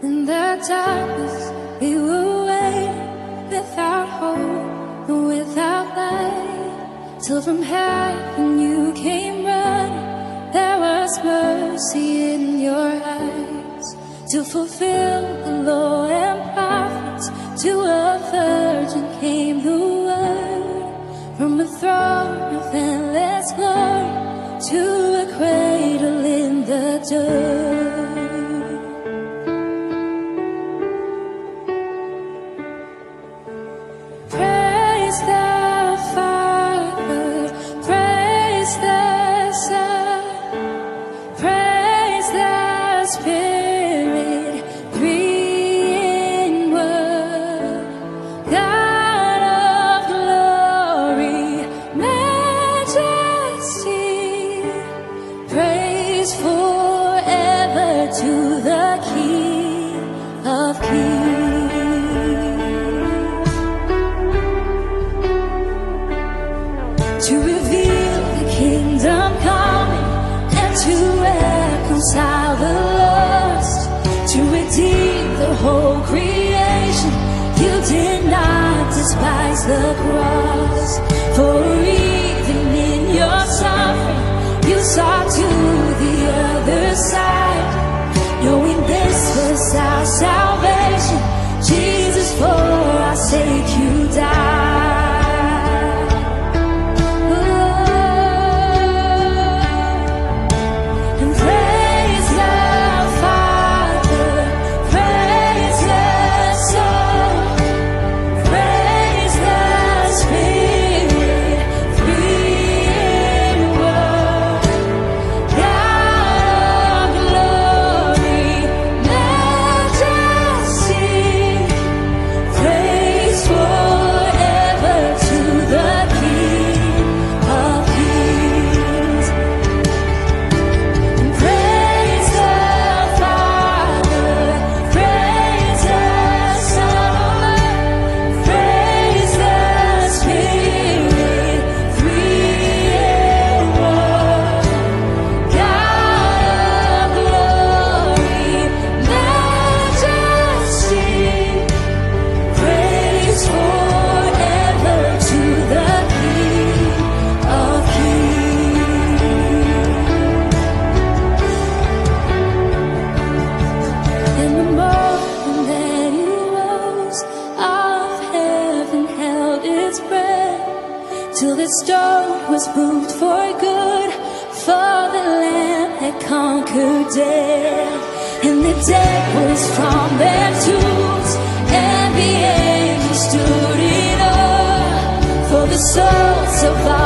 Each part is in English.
In the darkness, we were away without hope and without light. Till from heaven you came running, there was mercy in your eyes to fulfill the law and prophets. To a virgin came the word from a throne of endless glory to a cradle in the dirt. so survive.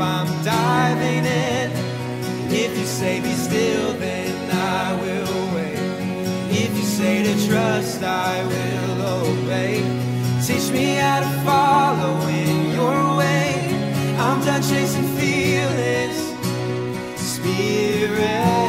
I'm diving in. If you say be still, then I will wait. If you say to trust, I will obey. Teach me how to follow in your way. I'm done chasing feelings. Spirit.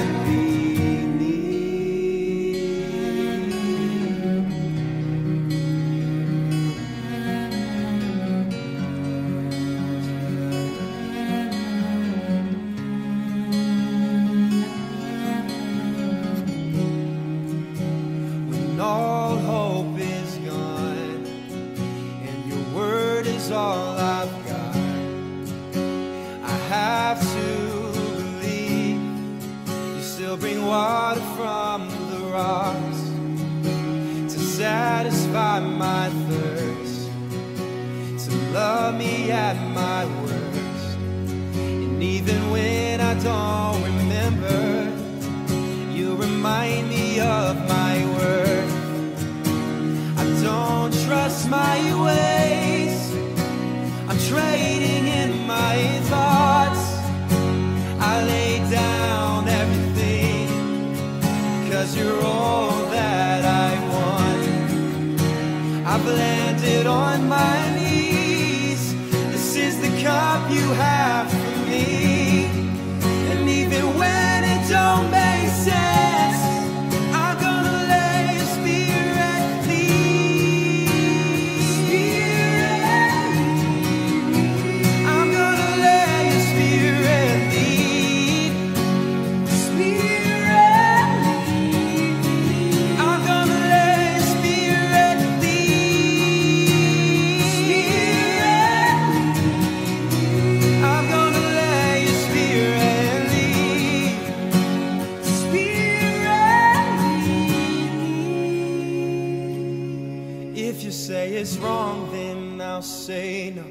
say no.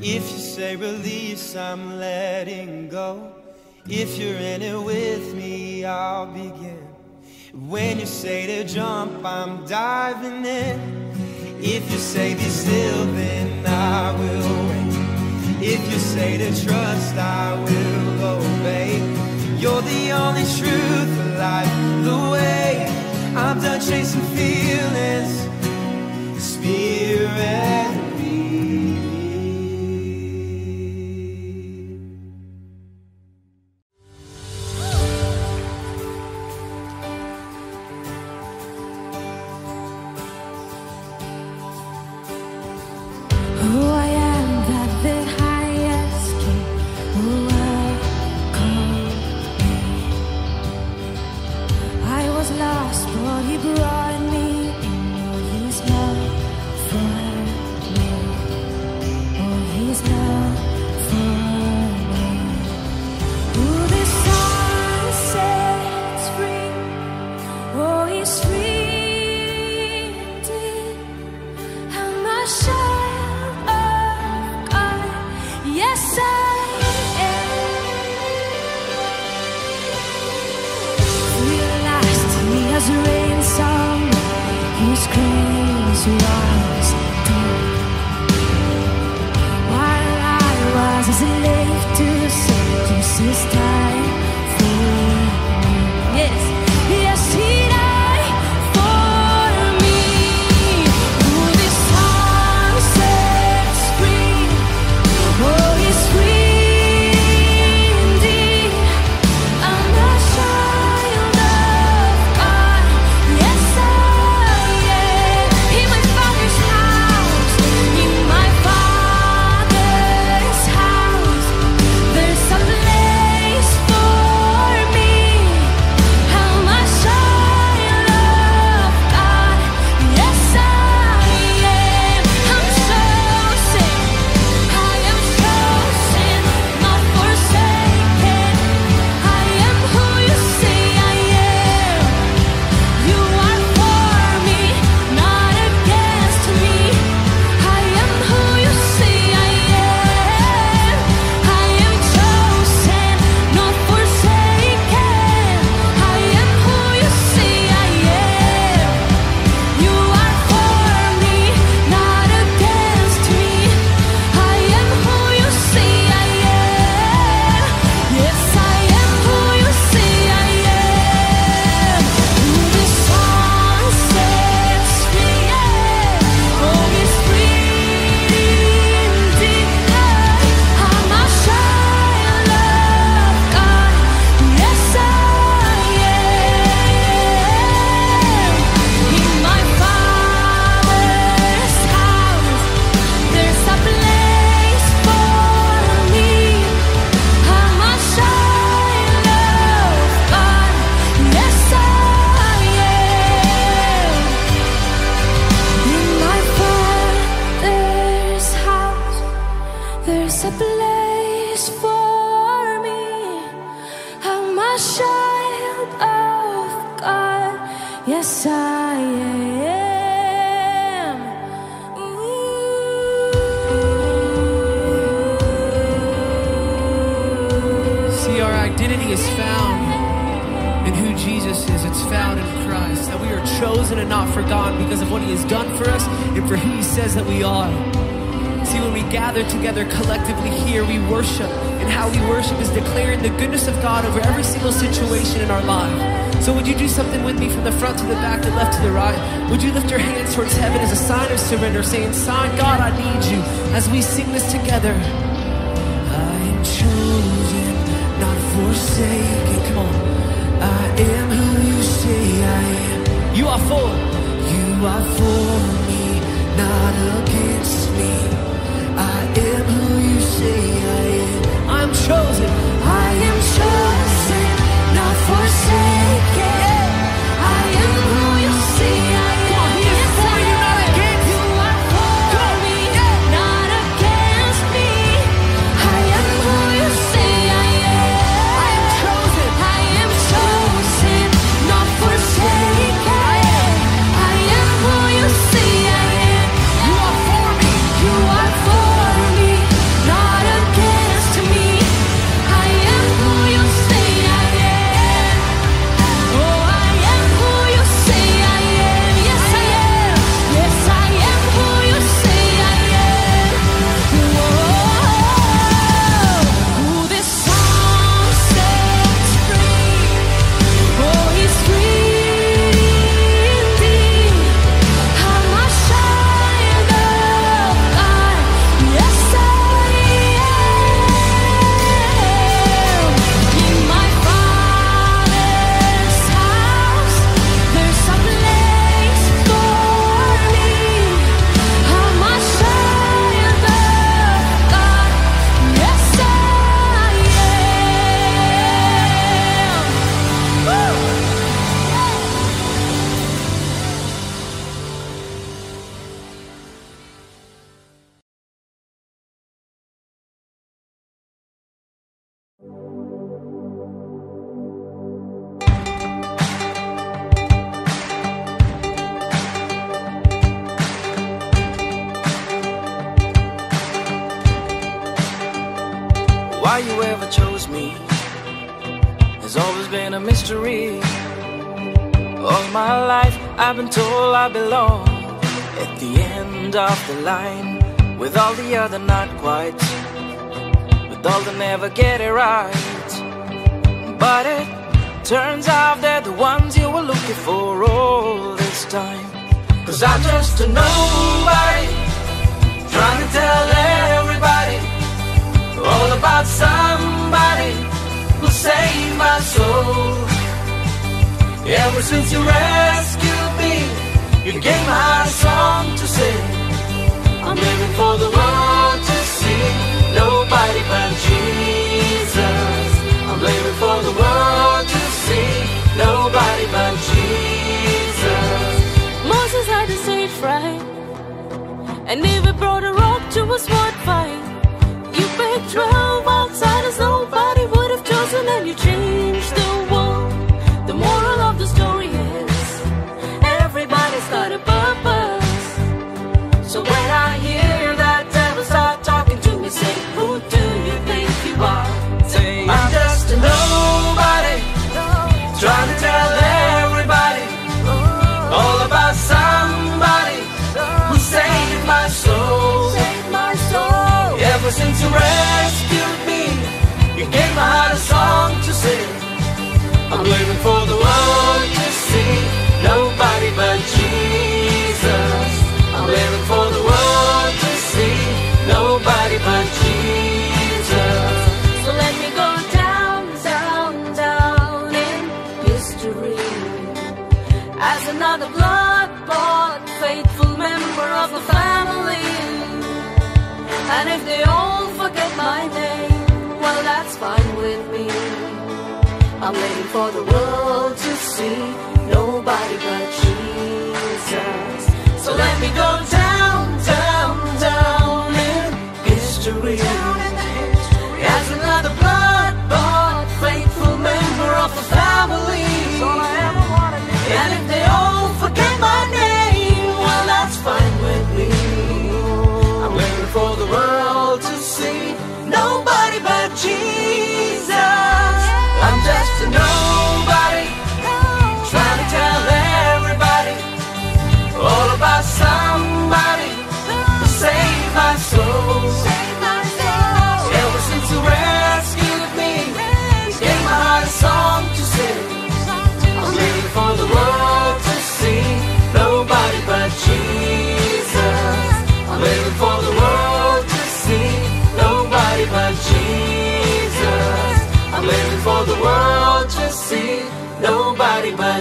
If you say release, I'm letting go. If you're in it with me, I'll begin. When you say to jump, I'm diving in. If you say be still, then I will wait. If you say to trust, I will obey. You're the only truth, the light, the way. I'm done chasing feelings, spirit.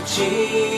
情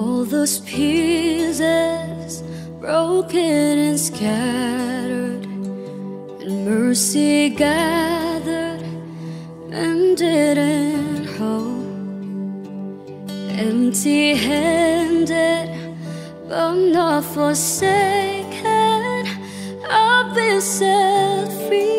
All those pieces broken and scattered, and mercy gathered, mended and whole. Empty handed, but not forsaken, I've been set free.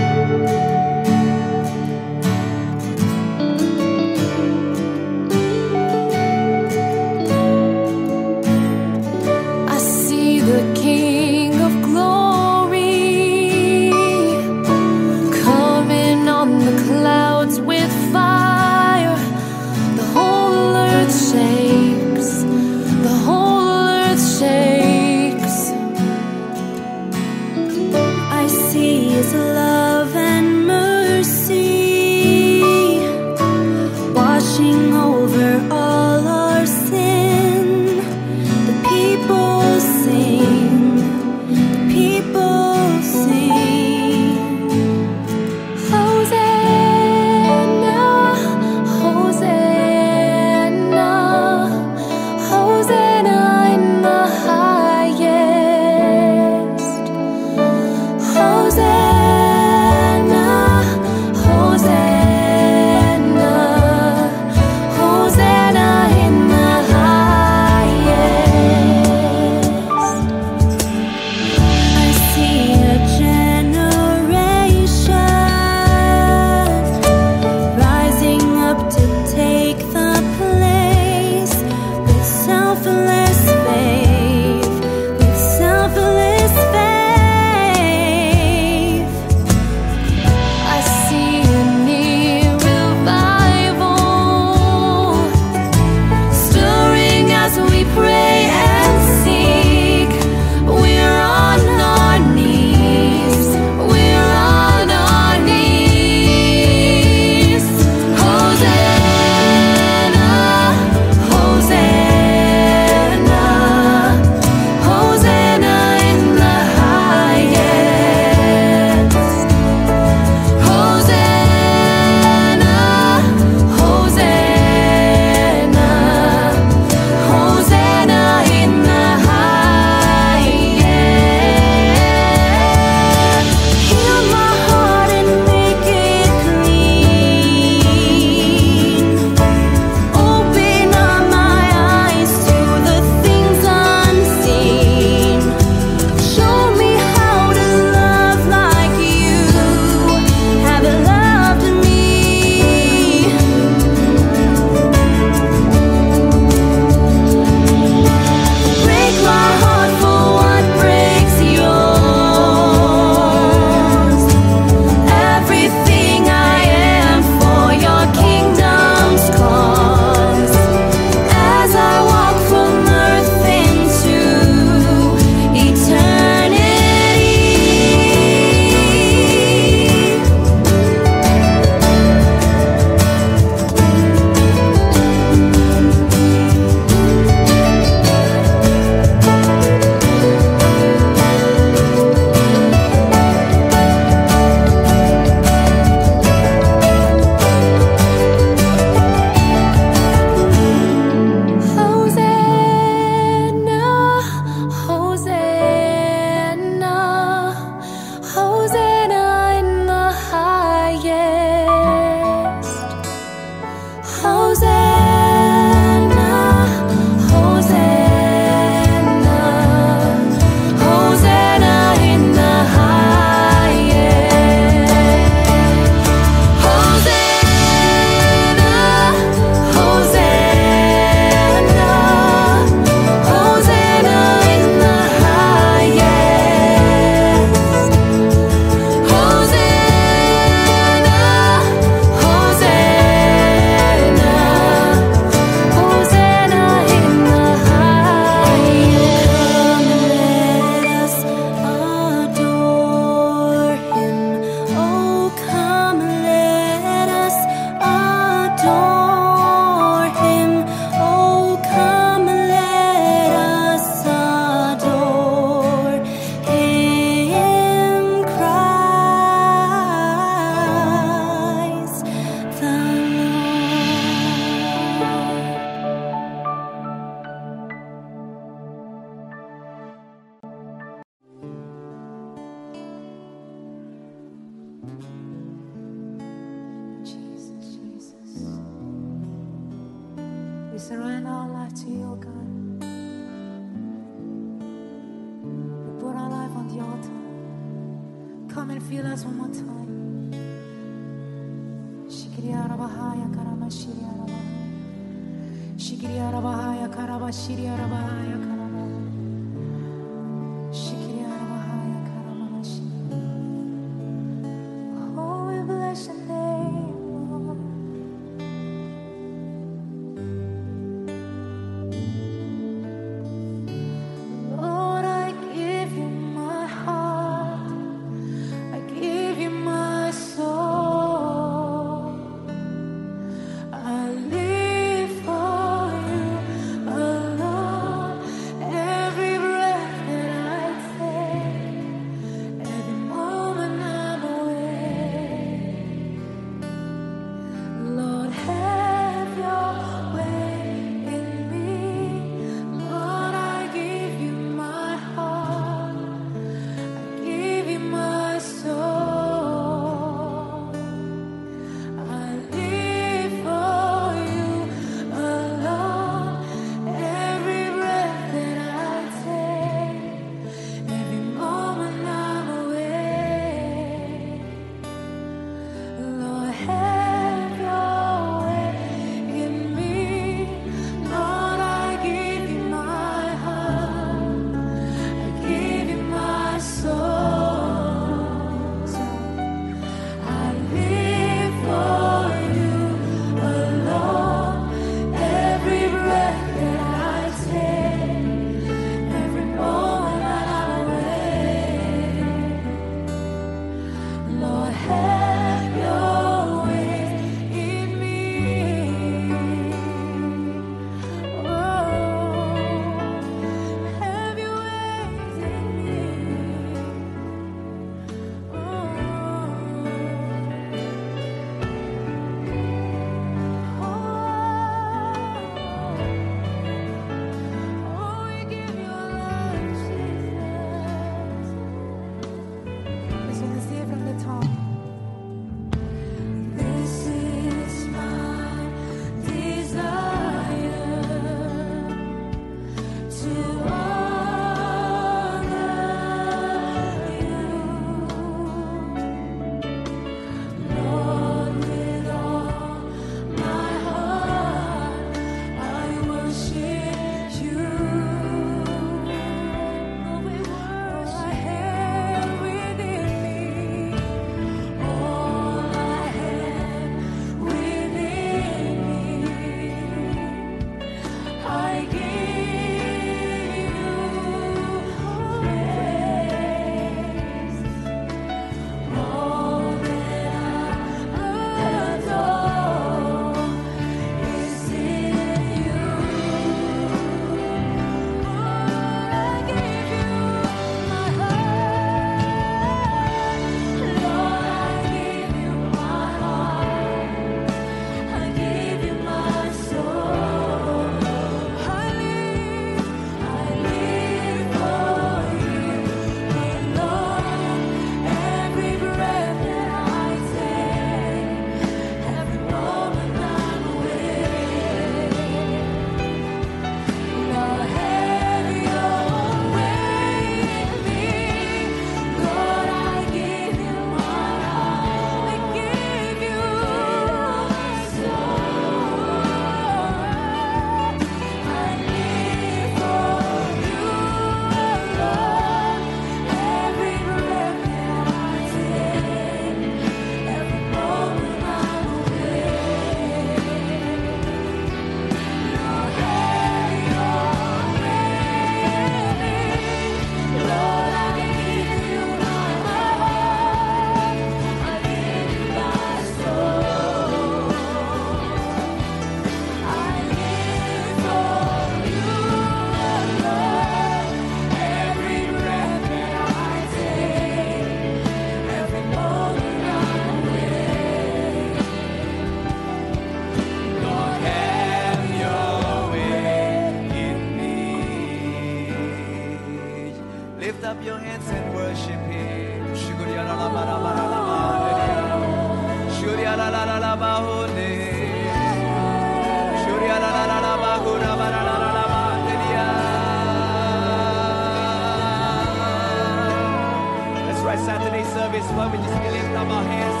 That's right, Saturday service. Why we just lift up our hands,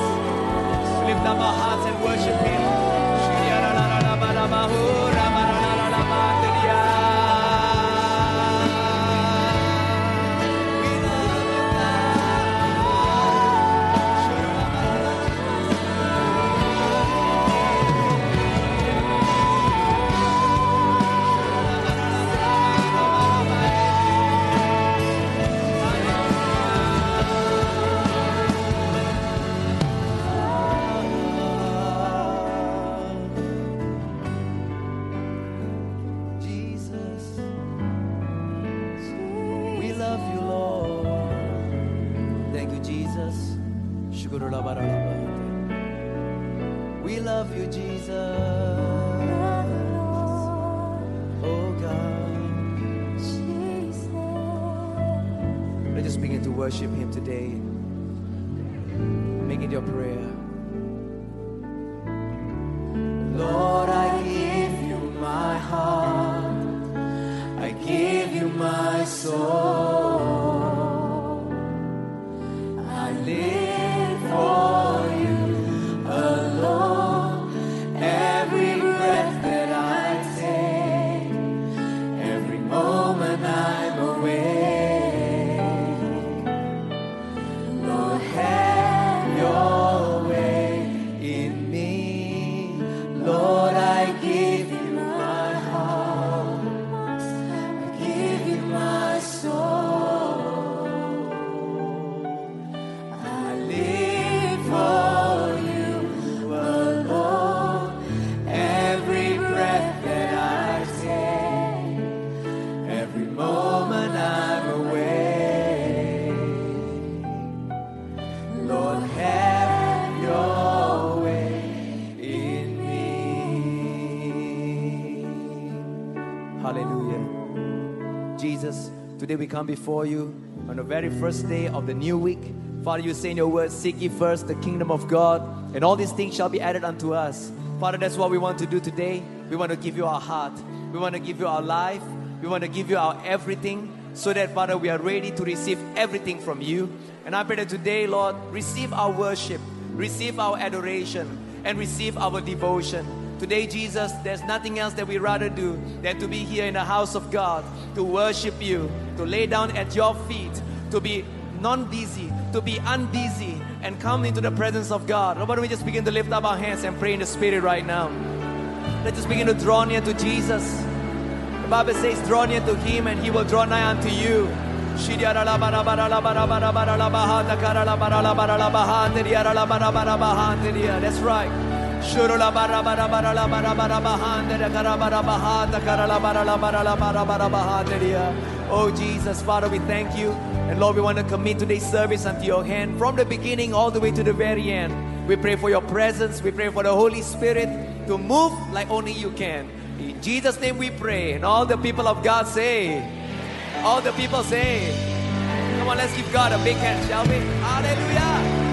lift up our hearts and worship today we come before you on the very first day of the new week. Father, you say in your word, Seek ye first the kingdom of God, and all these things shall be added unto us. Father, that's what we want to do today. We want to give you our heart, we want to give you our life, we want to give you our everything, so that, Father, we are ready to receive everything from you. And I pray that today, Lord, receive our worship, receive our adoration, and receive our devotion. Today, Jesus, there's nothing else that we'd rather do than to be here in the house of God, to worship you, to lay down at your feet, to be non busy, to be unbusy, and come into the presence of God. Why don't we just begin to lift up our hands and pray in the Spirit right now? Let's just begin to draw near to Jesus. The Bible says, draw near to Him and He will draw nigh unto you. That's right. Oh Jesus, Father, we thank you. And Lord, we want to commit today's service unto your hand from the beginning all the way to the very end. We pray for your presence. We pray for the Holy Spirit to move like only you can. In Jesus' name we pray. And all the people of God say, all the people say, come on, let's give God a big hand, shall we? Hallelujah.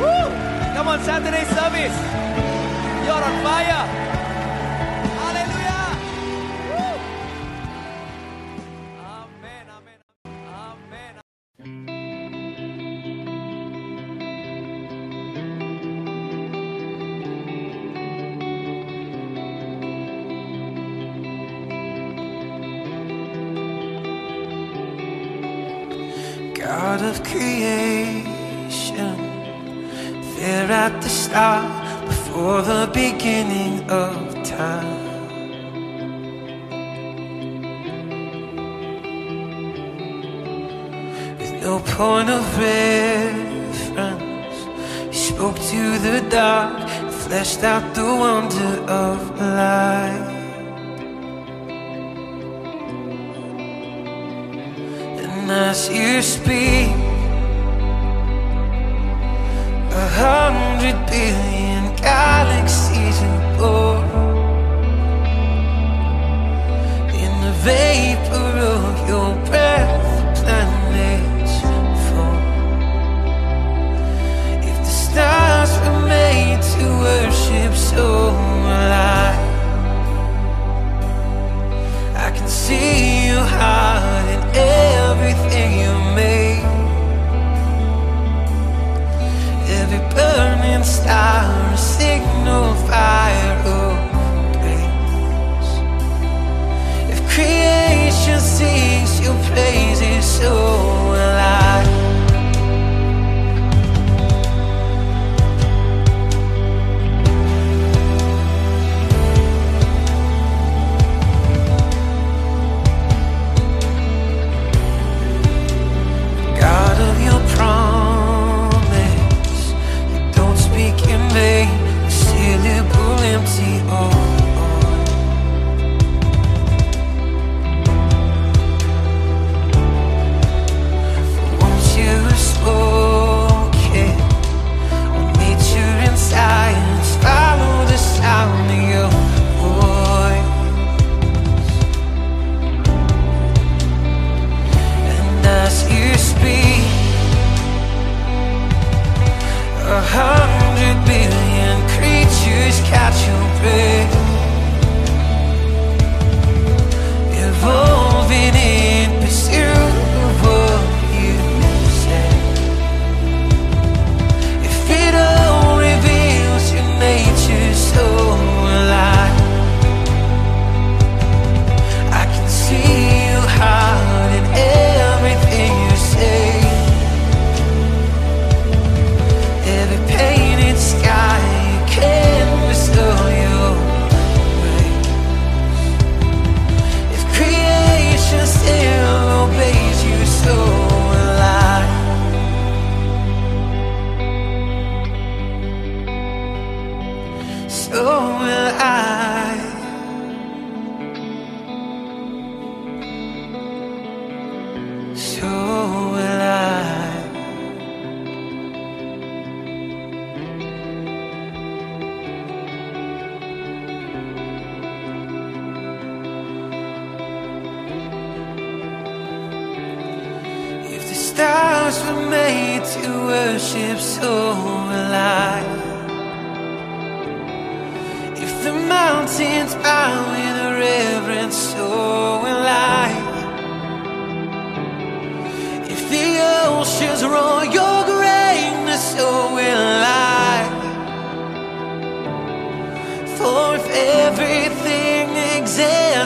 Woo! Come on, Saturday service. You're on fire. Hallelujah. Amen, amen. God of creation, there at the start, before the beginning of time. With no point of reference, you spoke to the dark, fleshed out the wonder of life. And as you speak,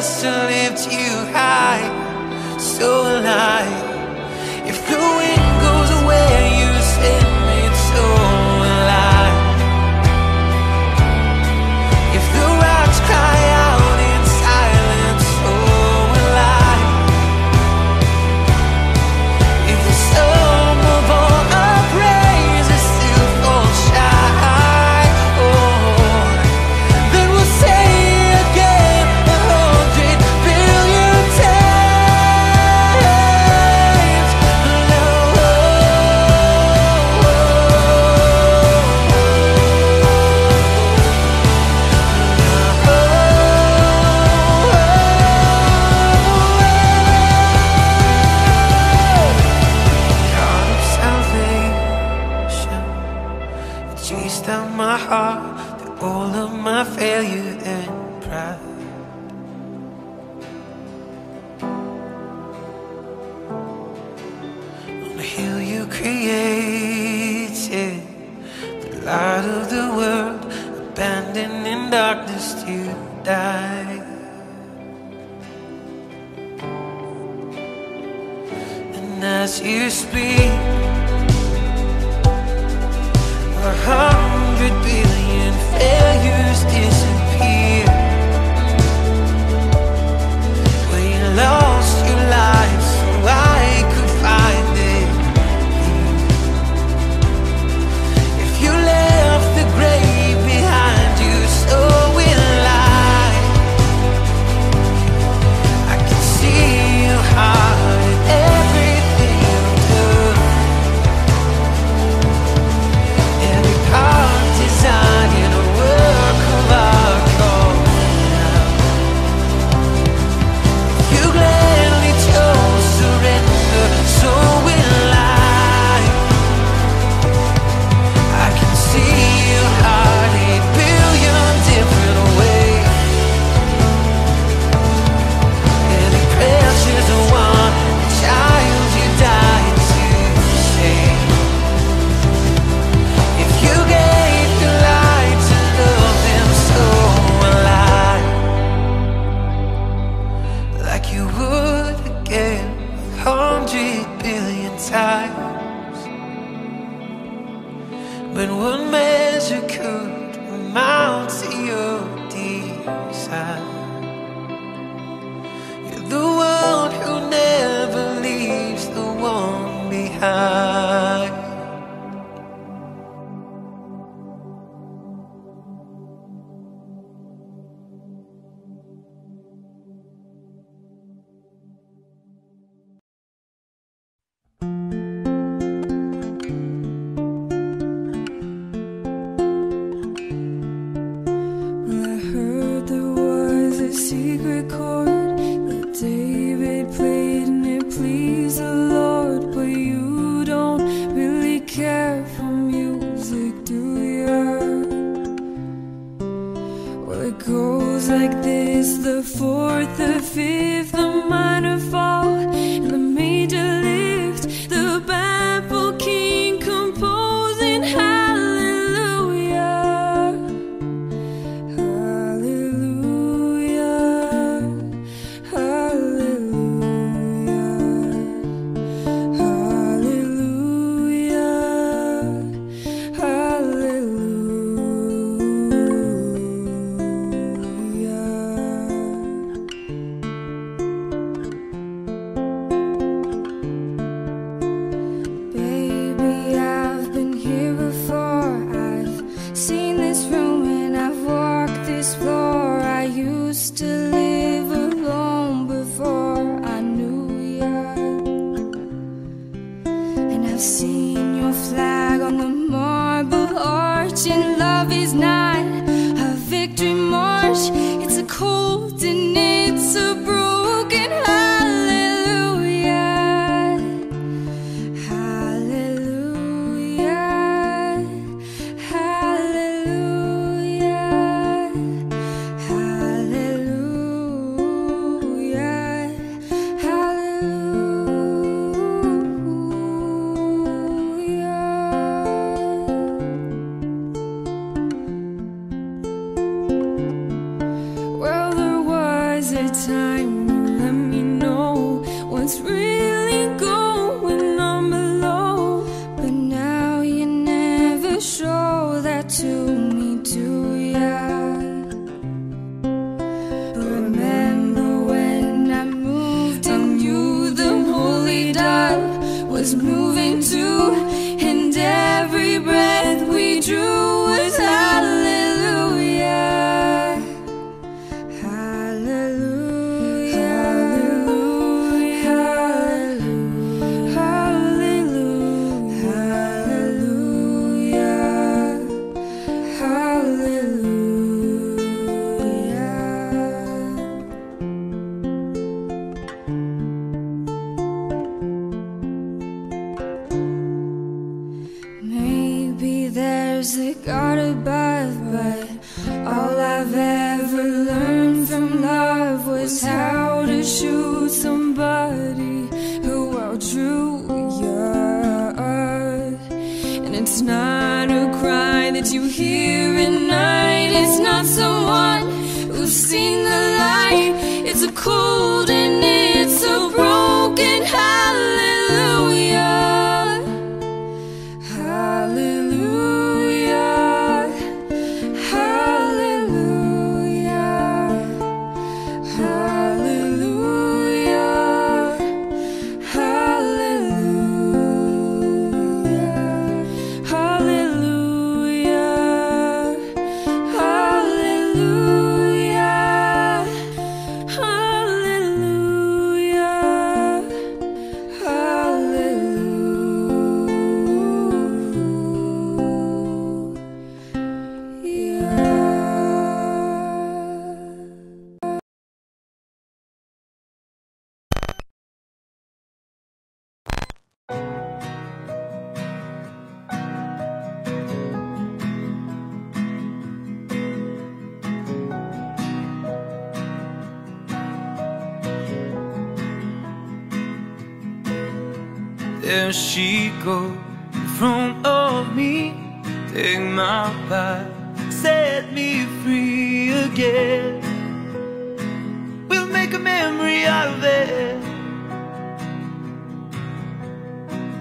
exists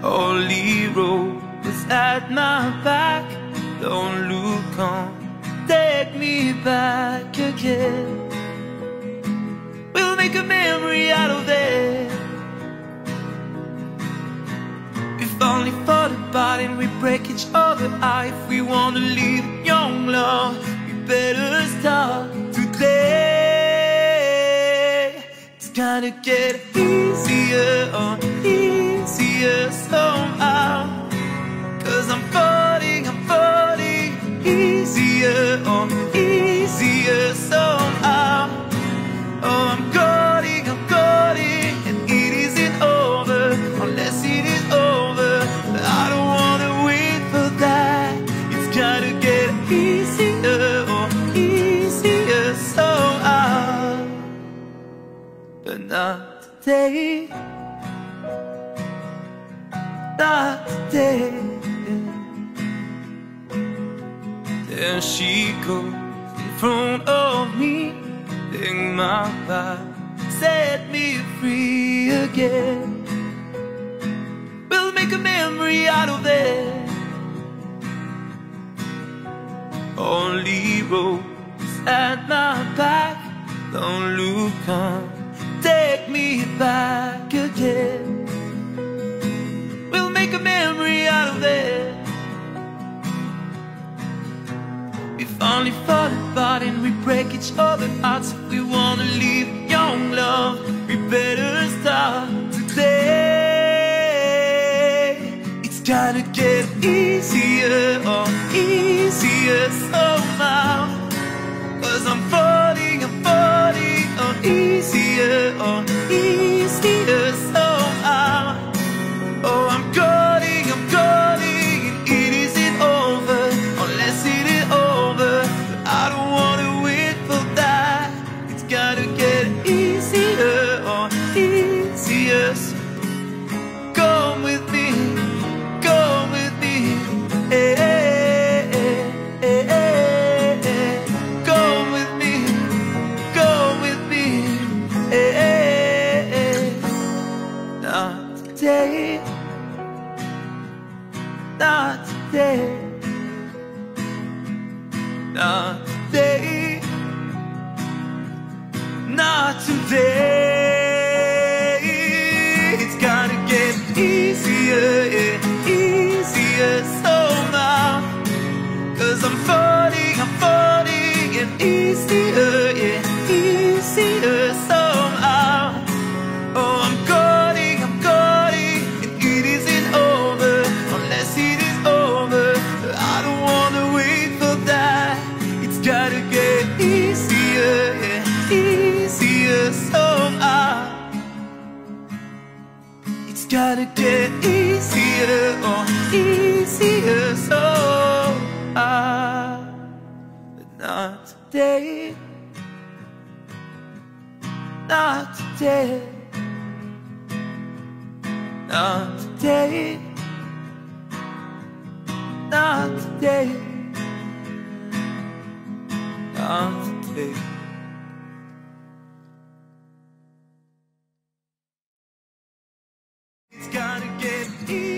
Oh, Holy road is at my back. Don't look on, take me back again. We'll make a memory out of it. If only for the body we break each other out. If we wanna live young love, we better start today. It's gonna get easier, oh, easier somehow. Cause I'm falling, I'm falling easier, oh, easier somehow. Oh, I'm calling, I'm calling, and it isn't over unless it is over. I don't wanna wait for that. It's gotta get easier, oh, easier somehow. But not today. Not today. There she goes in front of me, in my back, set me free again. We'll make a memory out of it. Only rose at my back, don't look on, take me back again. Make a memory out of it. If only fall apart and we break each other out. We wanna live young love, we better start today. It's gotta get easier, oh, easier somehow. Cause I'm falling, I'm falling, oh, easier, oh, easier not today, not today. It's gotta get easier, easier. Cause I'm falling, I'm falling, and easier, yeah, gotta get easier, oh, easier somehow. But not today, not today. Not today. Not today. Not today. Gotta get easier,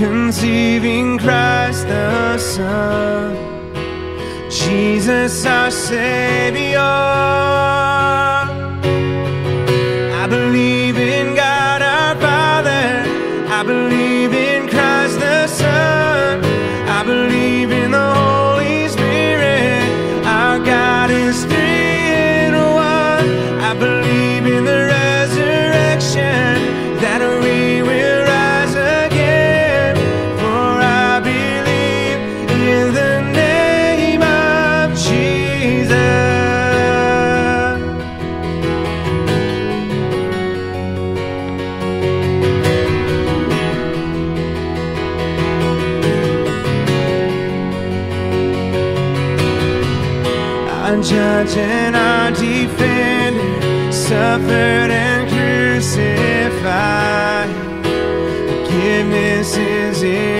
conceiving Christ the Son, Jesus our Savior. suffered and crucified. Forgiveness is in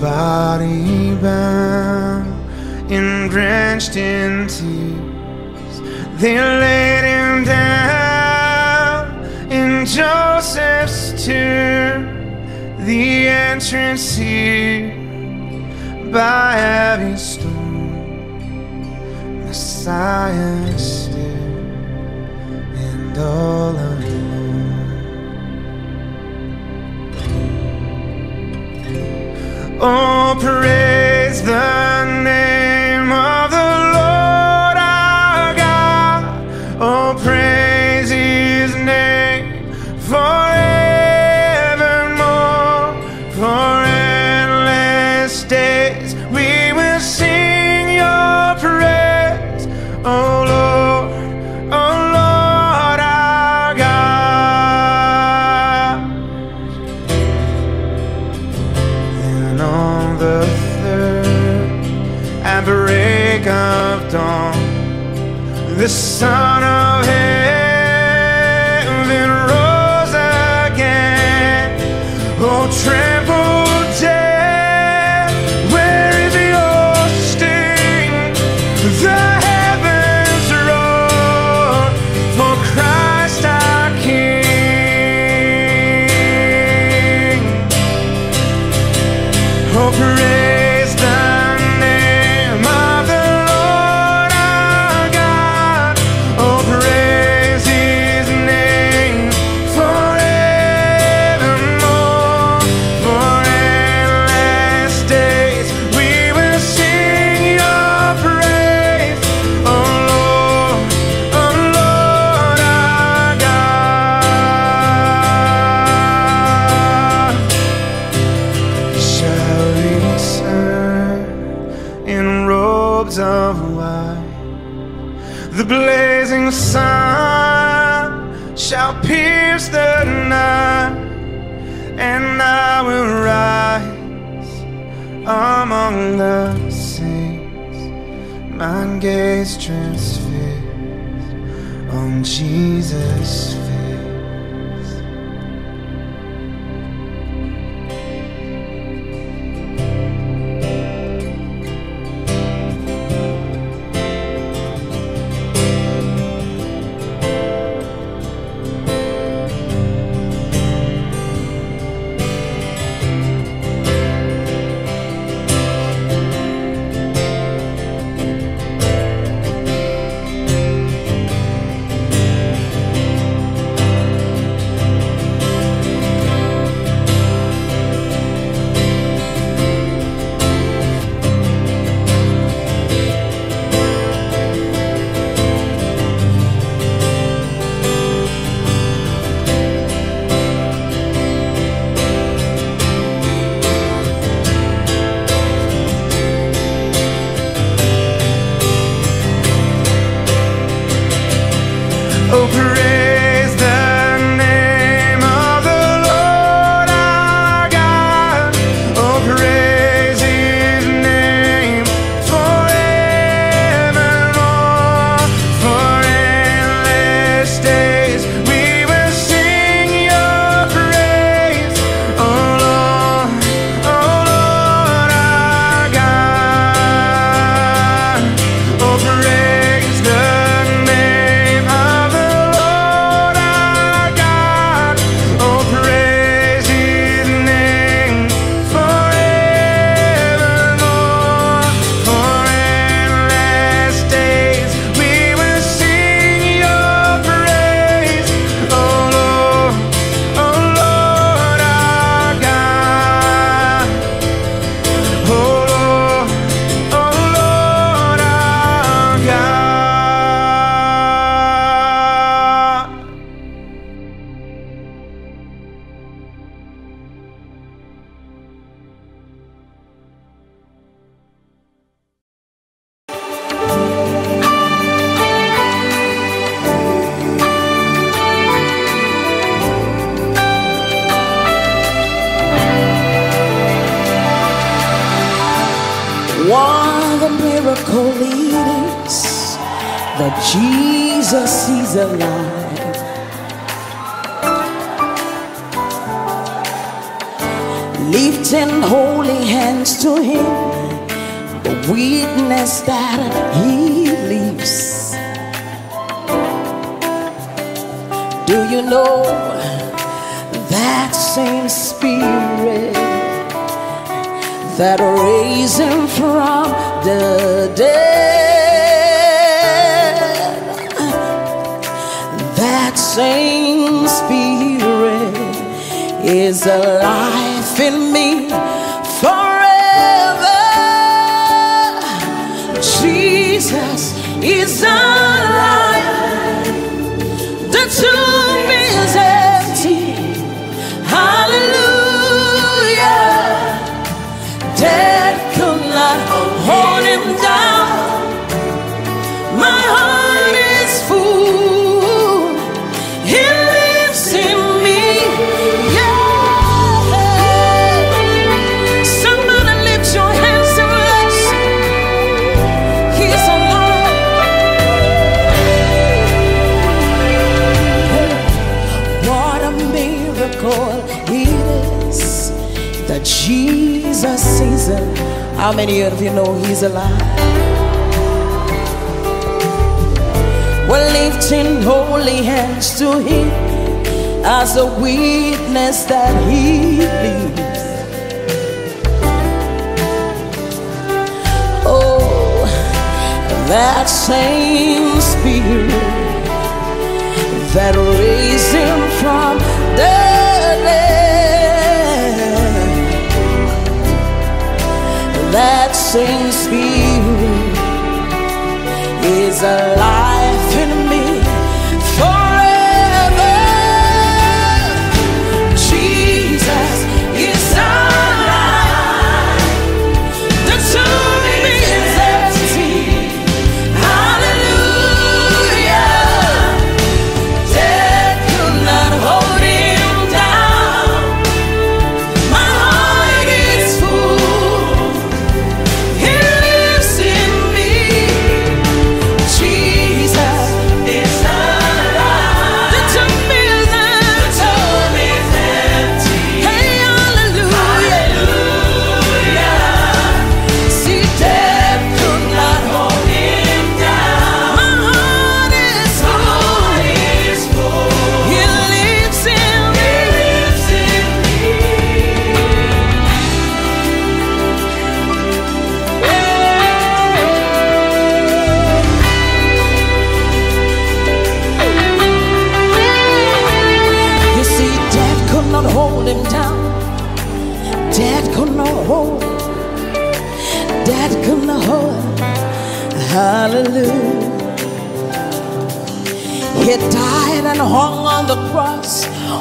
body bound and drenched in tears. They laid him down in Joseph's tomb. The entrance here by heavy storm, Messiah still, and all of Oh, praise the name of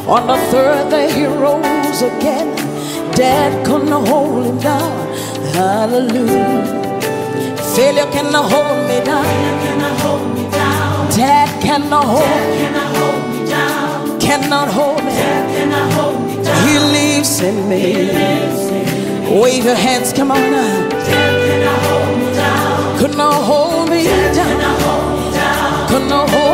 On the third day he rose again. Death couldn't hold him down. Hallelujah. Failure cannot hold me down. Death cannot hold me down. Cannot hold me. He lives in me. Wave your hands, come on now. Could not hold me down. Could not hold.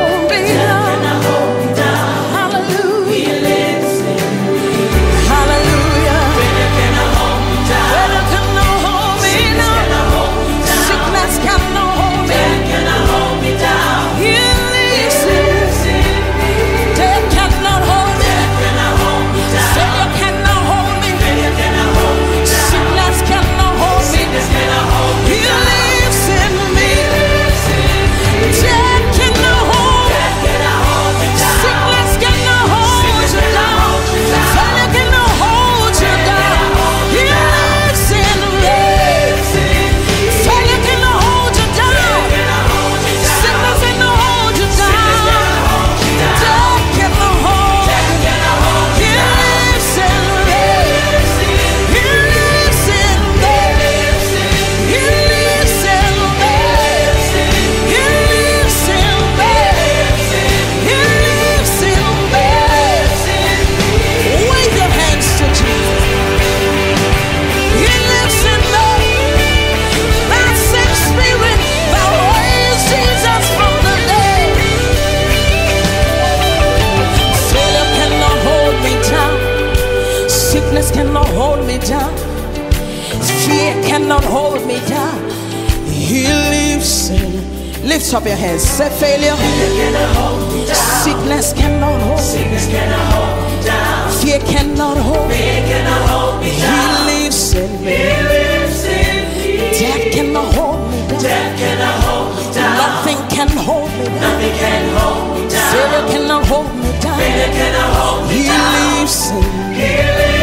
Lift up your hands. Say failure. Sickness cannot hold. Sickness cannot hold. Fear cannot hold. Fear cannot hold me down. He lives in me. He lives in me. Death cannot hold me down. Death cannot hold me down. Nothing can hold me down. Nothing can hold me down. Fear cannot hold me down. Fear cannot hold me down. He lives in me. He lives